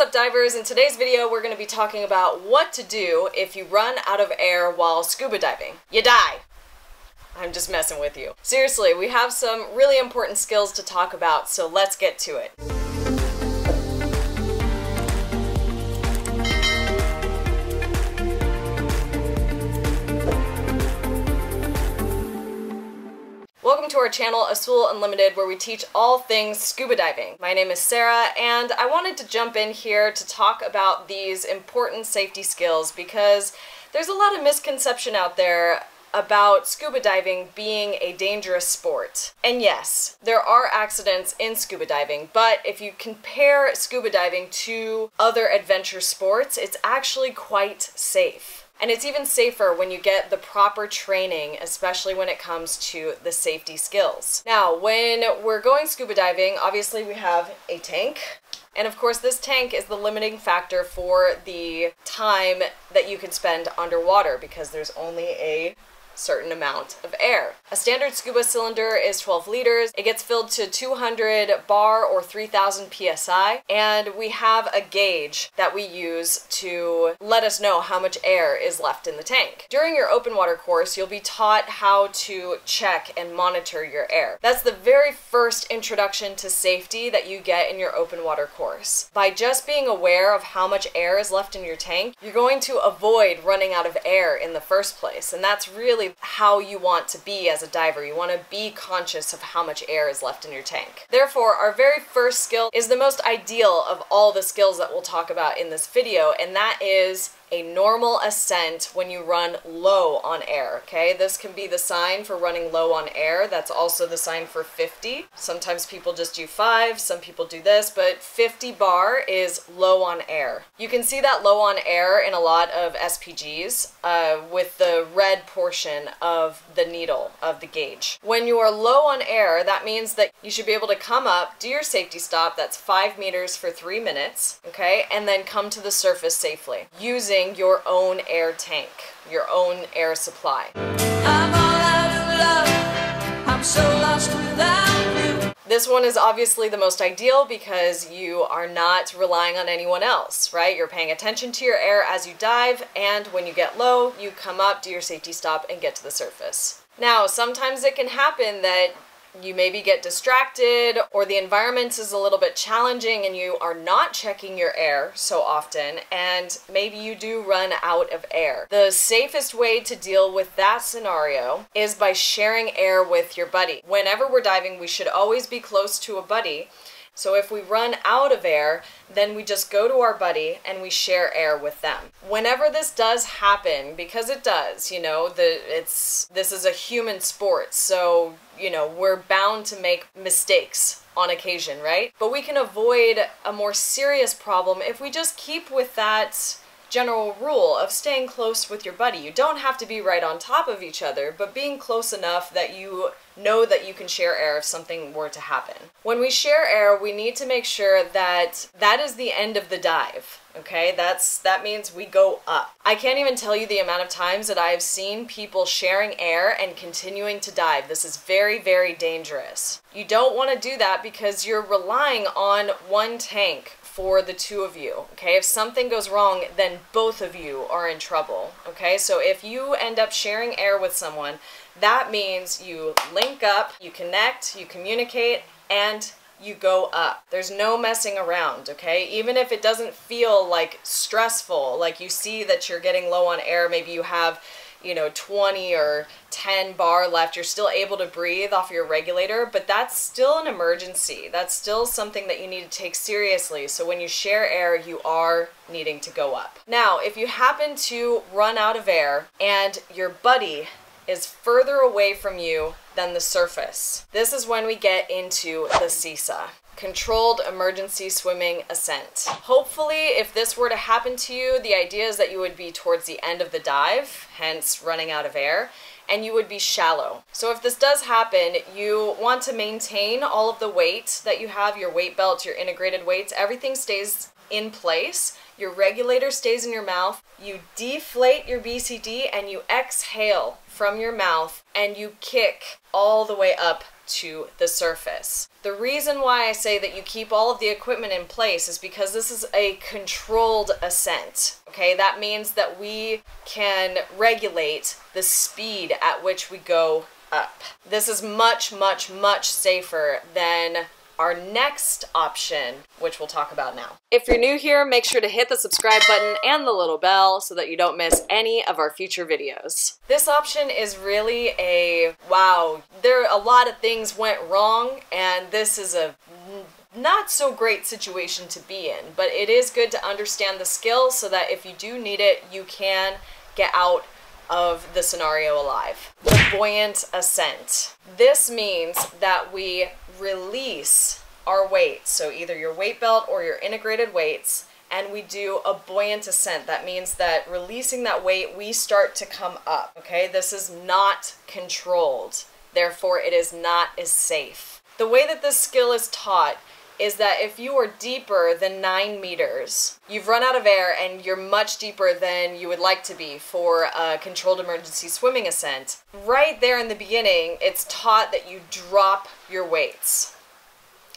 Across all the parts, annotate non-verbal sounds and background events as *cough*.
What's up divers? In today's video we're going to be talking about what to do if you run out of air while scuba diving. You die! I'm just messing with you. Seriously, we have some really important skills to talk about, so let's get to it. Welcome to our channel, Azul Unlimited, where we teach all things scuba diving. My name is Sarah, and I wanted to jump in here to talk about these important safety skills because there's a lot of misconception out there about scuba diving being a dangerous sport. And yes, there are accidents in scuba diving, but if you compare scuba diving to other adventure sports, it's actually quite safe. And it's even safer when you get the proper training, especially when it comes to the safety skills. Now, when we're going scuba diving, obviously we have a tank. And of course, this tank is the limiting factor for the time that you can spend underwater because there's only a certain amount of air. A standard scuba cylinder is 12 liters. It gets filled to 200 bar or 3000 psi, and we have a gauge that we use to let us know how much air is left in the tank. During your open water course, you'll be taught how to check and monitor your air. That's the very first introduction to safety that you get in your open water course. By just being aware of how much air is left in your tank, you're going to avoid running out of air in the first place, and that's really how you want to be as a diver. You want to be conscious of how much air is left in your tank. Therefore, our very first skill is the most ideal of all the skills that we'll talk about in this video, and that is a normal ascent when you run low on air, okay? This can be the sign for running low on air. That's also the sign for 50. Sometimes people just do 5, some people do this, but 50 bar is low on air. You can see that low on air in a lot of SPGs uh, with the red portion of the needle of the gauge. When you are low on air, that means that you should be able to come up, do your safety stop, that's 5 meters for 3 minutes, okay? And then come to the surface safely using using your own air tank, your own air supply. This one is obviously the most ideal because you are not relying on anyone else, right? You're paying attention to your air as you dive, and when you get low, you come up, do your safety stop, and get to the surface. Now, sometimes it can happen that you maybe get distracted or the environment is a little bit challenging and you are not checking your air so often and maybe you do run out of air. The safest way to deal with that scenario is by sharing air with your buddy. Whenever we're diving, we should always be close to a buddy so if we run out of air, then we just go to our buddy and we share air with them. Whenever this does happen, because it does, you know, the it's this is a human sport, so you know, we're bound to make mistakes on occasion, right? But we can avoid a more serious problem if we just keep with that general rule of staying close with your buddy. You don't have to be right on top of each other, but being close enough that you know that you can share air if something were to happen. When we share air, we need to make sure that that is the end of the dive. Okay, that's that means we go up. I can't even tell you the amount of times that I've seen people sharing air and continuing to dive. This is very, very dangerous. You don't want to do that because you're relying on one tank for the two of you. Okay, if something goes wrong, then both of you are in trouble. Okay, so if you end up sharing air with someone, that means you link up, you connect, you communicate, and you go up. There's no messing around, okay? Even if it doesn't feel like stressful, like you see that you're getting low on air, maybe you have you know 20 or 10 bar left you're still able to breathe off your regulator but that's still an emergency. That's still something that you need to take seriously. So when you share air you are needing to go up. Now if you happen to run out of air and your buddy is further away from you than the surface this is when we get into the CESA controlled emergency swimming ascent. Hopefully, if this were to happen to you, the idea is that you would be towards the end of the dive, hence running out of air, and you would be shallow. So if this does happen, you want to maintain all of the weight that you have, your weight belt, your integrated weights, everything stays in place. Your regulator stays in your mouth. You deflate your BCD and you exhale from your mouth and you kick all the way up to the surface. The reason why I say that you keep all of the equipment in place is because this is a controlled ascent. Okay, that means that we can regulate the speed at which we go up. This is much, much, much safer than our next option, which we'll talk about now. If you're new here, make sure to hit the subscribe button and the little bell so that you don't miss any of our future videos. This option is really a wow, there a lot of things went wrong and this is a not so great situation to be in, but it is good to understand the skill so that if you do need it, you can get out of the scenario alive. The buoyant ascent. This means that we release our weight, so either your weight belt or your integrated weights, and we do a buoyant ascent. That means that releasing that weight, we start to come up, okay? This is not controlled, therefore it is not as safe. The way that this skill is taught is that if you are deeper than nine meters, you've run out of air and you're much deeper than you would like to be for a controlled emergency swimming ascent. Right there in the beginning, it's taught that you drop your weights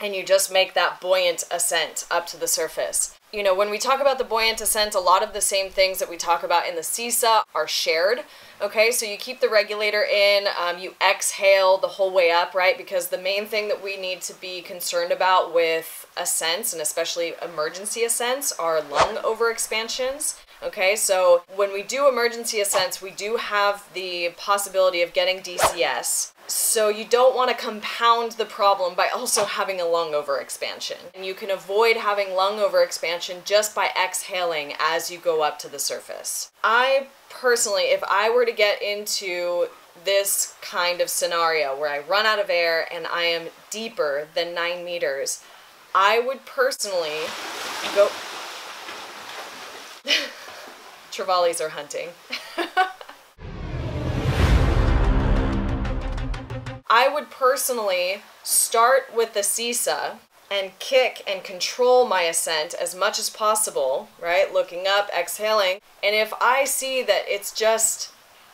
and you just make that buoyant ascent up to the surface. You know, when we talk about the buoyant ascent, a lot of the same things that we talk about in the CESA are shared. Okay, so you keep the regulator in, um, you exhale the whole way up, right? Because the main thing that we need to be concerned about with ascents, and especially emergency ascents, are lung overexpansions. Okay, so when we do emergency ascents, we do have the possibility of getting DCS. So you don't want to compound the problem by also *laughs* having a lung overexpansion. And you can avoid having lung overexpansion just by exhaling as you go up to the surface. I personally, if I were to get into this kind of scenario where I run out of air and I am deeper than nine meters, I would personally go. Trevallies are hunting. *laughs* I would personally start with the CESA and kick and control my ascent as much as possible, right? Looking up, exhaling. And if I see that it's just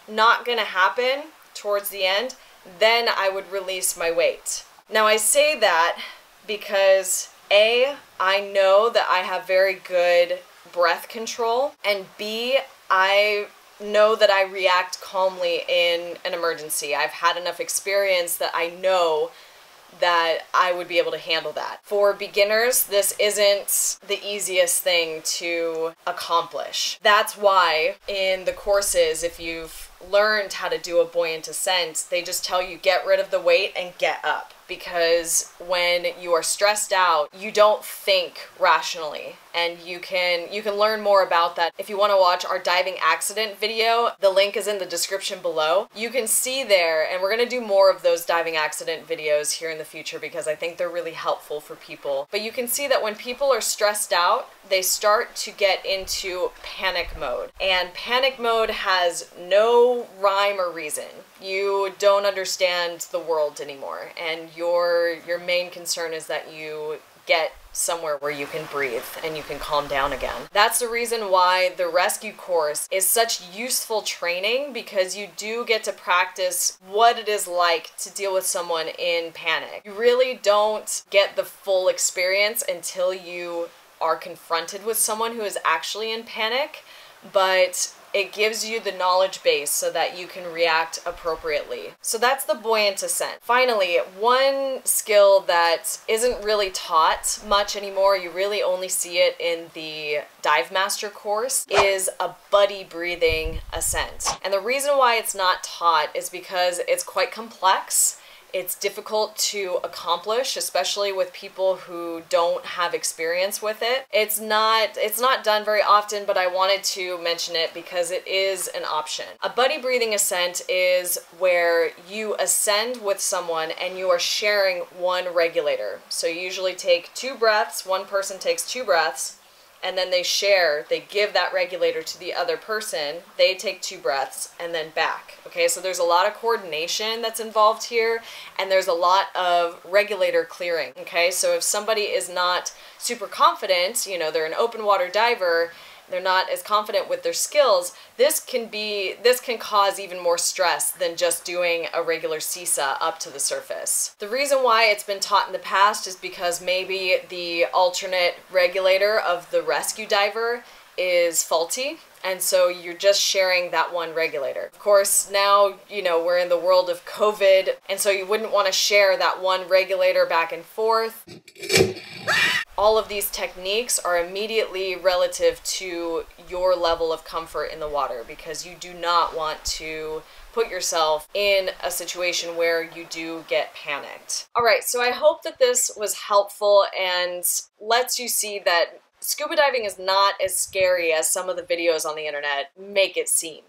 not going to happen towards the end, then I would release my weight. Now, I say that because A, I know that I have very good breath control, and B, I know that I react calmly in an emergency. I've had enough experience that I know that I would be able to handle that. For beginners, this isn't the easiest thing to accomplish. That's why in the courses, if you've learned how to do a buoyant ascent, they just tell you get rid of the weight and get up because when you are stressed out, you don't think rationally and you can you can learn more about that if you want to watch our diving accident video. The link is in the description below. You can see there and we're going to do more of those diving accident videos here in the future because I think they're really helpful for people. But you can see that when people are stressed out, they start to get into panic mode. And panic mode has no rhyme or reason. You don't understand the world anymore and your your main concern is that you get somewhere where you can breathe and you can calm down again. That's the reason why the rescue course is such useful training because you do get to practice what it is like to deal with someone in panic. You really don't get the full experience until you are confronted with someone who is actually in panic, but it gives you the knowledge base so that you can react appropriately. So that's the buoyant ascent. Finally, one skill that isn't really taught much anymore, you really only see it in the Dive Master course, is a buddy breathing ascent. And the reason why it's not taught is because it's quite complex it's difficult to accomplish especially with people who don't have experience with it. It's not it's not done very often but i wanted to mention it because it is an option. A buddy breathing ascent is where you ascend with someone and you are sharing one regulator. So you usually take two breaths one person takes two breaths and then they share, they give that regulator to the other person, they take two breaths and then back. Okay, so there's a lot of coordination that's involved here and there's a lot of regulator clearing. Okay, so if somebody is not super confident, you know, they're an open water diver they're not as confident with their skills, this can be this can cause even more stress than just doing a regular CESA up to the surface. The reason why it's been taught in the past is because maybe the alternate regulator of the rescue diver is faulty and so you're just sharing that one regulator. Of course, now, you know, we're in the world of COVID, and so you wouldn't want to share that one regulator back and forth. All of these techniques are immediately relative to your level of comfort in the water because you do not want to put yourself in a situation where you do get panicked. All right, so I hope that this was helpful and lets you see that scuba diving is not as scary as some of the videos on the internet make it seem.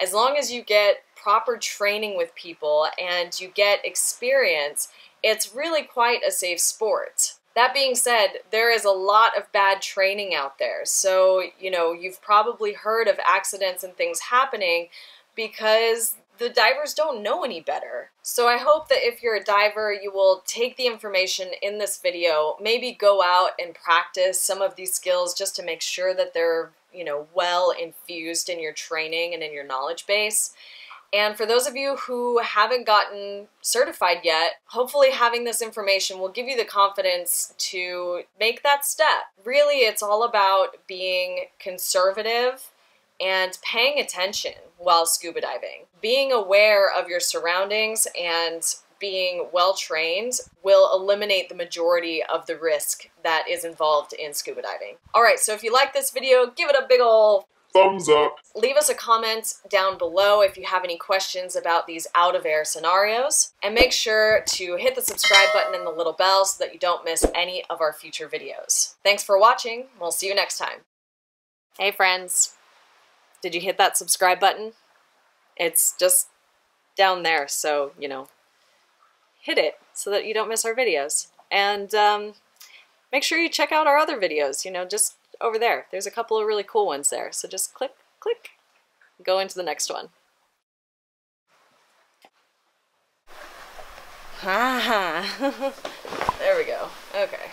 As long as you get proper training with people and you get experience, it's really quite a safe sport. That being said, there is a lot of bad training out there. So, you know, you've probably heard of accidents and things happening because the divers don't know any better. So I hope that if you're a diver, you will take the information in this video, maybe go out and practice some of these skills just to make sure that they're, you know, well infused in your training and in your knowledge base. And for those of you who haven't gotten certified yet, hopefully having this information will give you the confidence to make that step. Really, it's all about being conservative and paying attention while scuba diving. Being aware of your surroundings and being well trained will eliminate the majority of the risk that is involved in scuba diving. All right, so if you like this video, give it a big ol' thumbs up. Leave us a comment down below if you have any questions about these out of air scenarios. And make sure to hit the subscribe button and the little bell so that you don't miss any of our future videos. Thanks for watching. We'll see you next time. Hey friends. Did you hit that subscribe button? It's just down there, so, you know, hit it so that you don't miss our videos. And um, make sure you check out our other videos, you know, just over there. There's a couple of really cool ones there. So just click, click, go into the next one. Ah, *laughs* there we go. Okay.